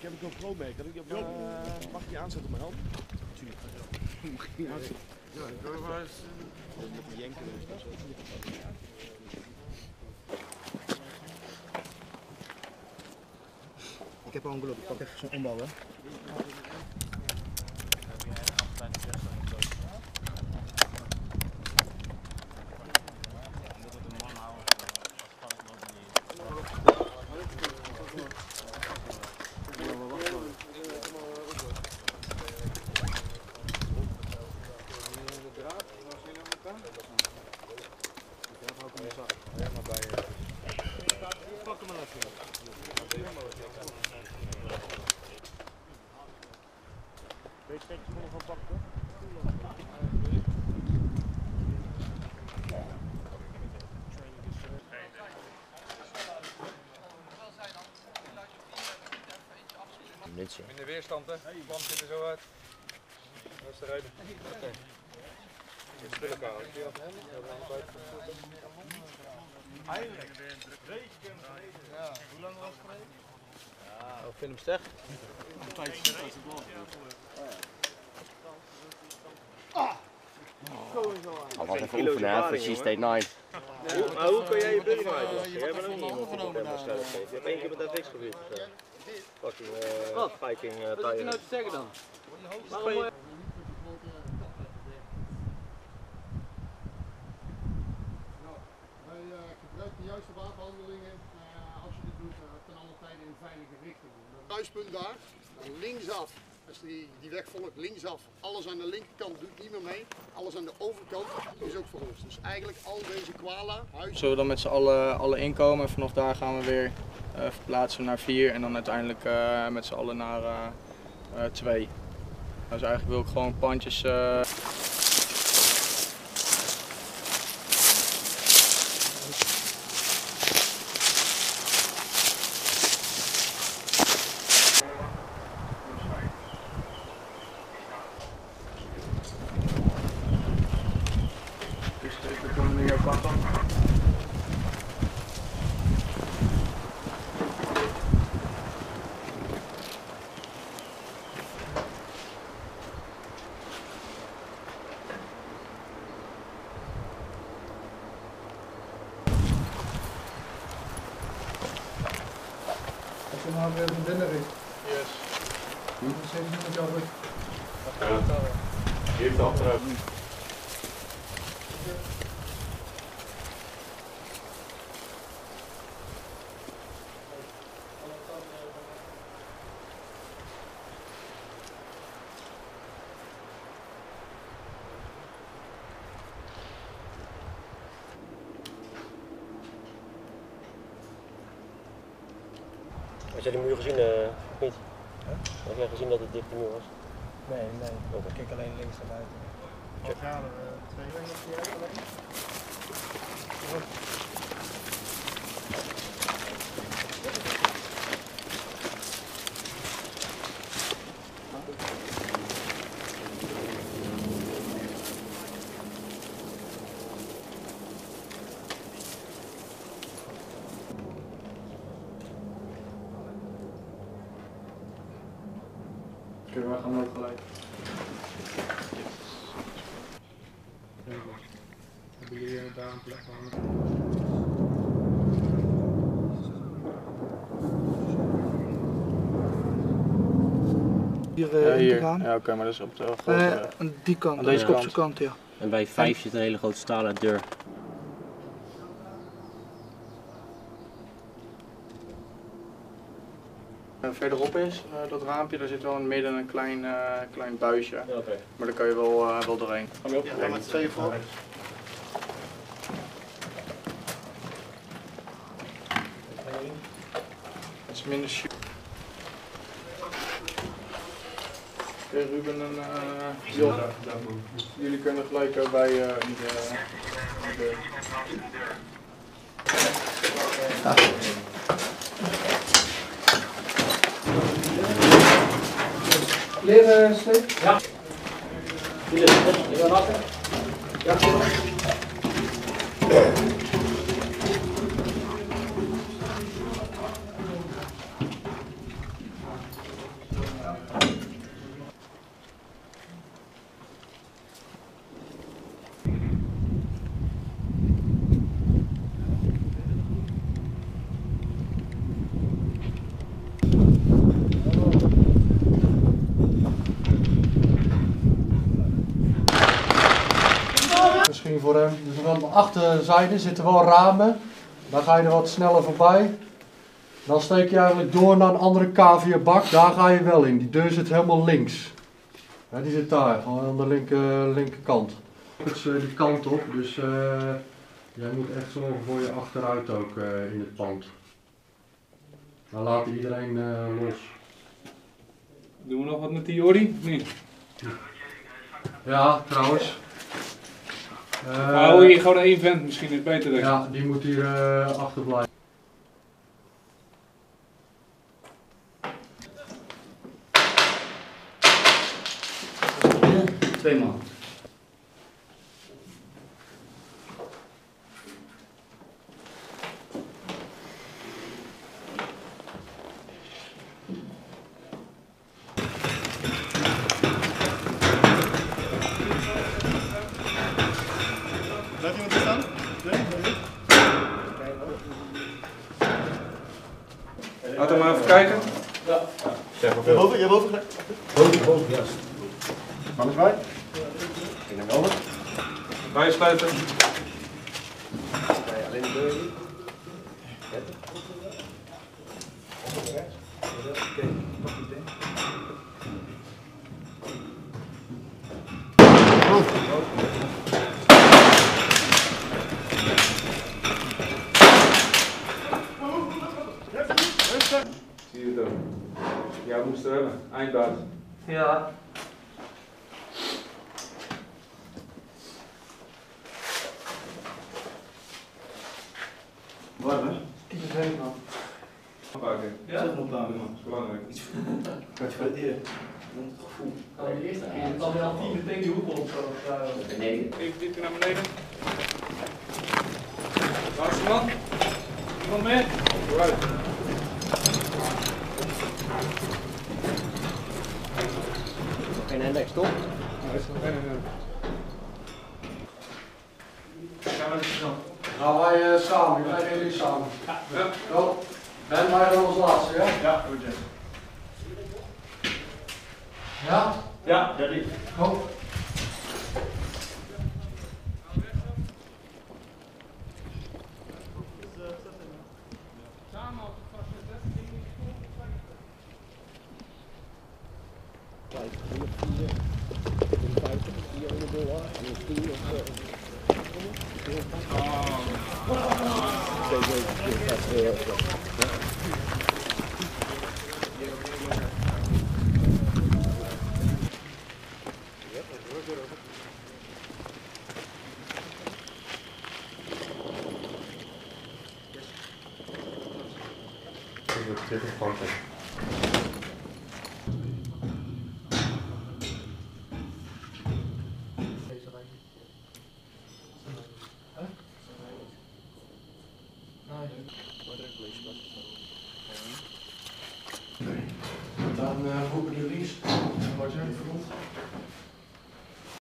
Ik heb een mee. Kan ik op, uh, mag ik die aanzetten op mijn hand? Natuurlijk. Mag ik die aanzetten? Ja, ik wil wel eens... Met die. Ik heb al een geluk. Ik pak even zo'n ombouw, hè. Weerstand hè, de plant zit er zo uit. Dat is de reden. Je? Ja, dan buiten. Ja, hoe lang was het geleden? Ja, ik vind hem sterk. Al wat even oefenen hè, voor Cheese State 9. Maar hoe kan jij je buddy uitlachen? Jij bent ook niet iemand die hem. Je hebt één keer met dat niks gebeurd. Fucking uh, Viking uh, Wat is er nou te zeggen dan? Waarom je- Wij eh, gebruiken de wapenhandelingen eh, als je dit doet eh, ten alle tijde in veilige richting. Het kruispunt daar, dan linksaf, als die, die weg volgt, linksaf. Alles aan de linkerkant doet niet meer mee. Alles aan de overkant is ook voor ons. Dus eigenlijk al deze kwala, huis, Zullen we dan met z'n allen, allen inkomen en vanaf daar gaan we weer eh, verplaatsen naar vier en dan uiteindelijk eh, met z'n allen naar eh, eh, twee. Dus eigenlijk wil ik gewoon pandjes. eh, Dus we kunnen nu jouw kant op. als je nou weer naar binnen richt. Yes. Had jij die muur gezien, eh? Heb jij gezien dat het dicht de muur was? Nee, nee. Ik kijk alleen links naar buiten. Wat gaan twee wegen of jij alleen? We gaan ook gelijk. Hebben jullie eh, daar een plek aan? Hier, eh, Ja, in te hier. gaan. Ja, oké, maar dat is op de grote. Eh, eh, aan die kant, Aan deze op kant. zijn kant, ja. En bij 5 zit een hele grote stalen deur. Verderop is, eh, dat raampje, daar zit wel in het midden een klein, eh, klein buisje. Maar daar kan je wel, eh, wel doorheen. Kom je op? Ja, met twee voor. Het is minder shoot. Oké, Ruben en eh Jon. Jullie kunnen gelijk eh, bij eh, in de, Leren sleep? Hier is het. Ja, misschien voor hem. Dus aan de achterzijde zitten wel ramen. Dan ga je er wat sneller voorbij. Dan steek je eigenlijk door naar een andere caviabak. Daar ga je wel in. Die deur zit helemaal links. Ja, die zit daar, gewoon aan de linker, linkerkant. Het is eh, die kant op, dus eh, jij moet echt zorgen voor je achteruit ook eh, in het pand. Dan laten iedereen eh, los. Doen we nog wat met die niet? Ja, trouwens. Eh, Hou hier gewoon één vent, misschien is het beter. denk. Ja, die moet hier eh, achterblijven. Twee man. Er staan? Nee? Laten we maar even kijken. Jij boven? Jij boven gelijk? Boven, boven, juist. Alles bij? Ik neem over. Bijsluiten. Alleen de deur niet. Zie je het ook. Jij moest er hebben. Eindbaas. Ja. Warm hè? Kijk eens heen man. Een keer. Ja. Zeg nog klaar man. Dat is belangrijk. Wat voor eer. Het gevoel. Kan je de eerste keer, dan wel tien meteen die hoek op zo. Beneden. Even diepje naar beneden. Laatste man. Iemand meer? Vooruit. Geen index, toch? Nee, nee, nee. Gaan wij samen, wij gaan jullie samen. Ja. Wel, Ben wij dan als laatste, ja? Ja, goed ja. Ja? Ja, Daddy. Go. like three or four years. In fact, the only go on and the team is there. Oh, no. They go to the festival. Yep, we're good over. Different content.